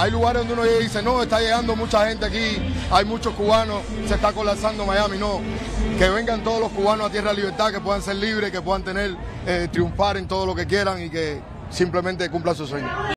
Hay lugares donde uno llega y dice, no, está llegando mucha gente aquí, hay muchos cubanos, se está colapsando Miami. No, que vengan todos los cubanos a Tierra de Libertad, que puedan ser libres, que puedan tener, eh, triunfar en todo lo que quieran y que simplemente cumplan su sueño.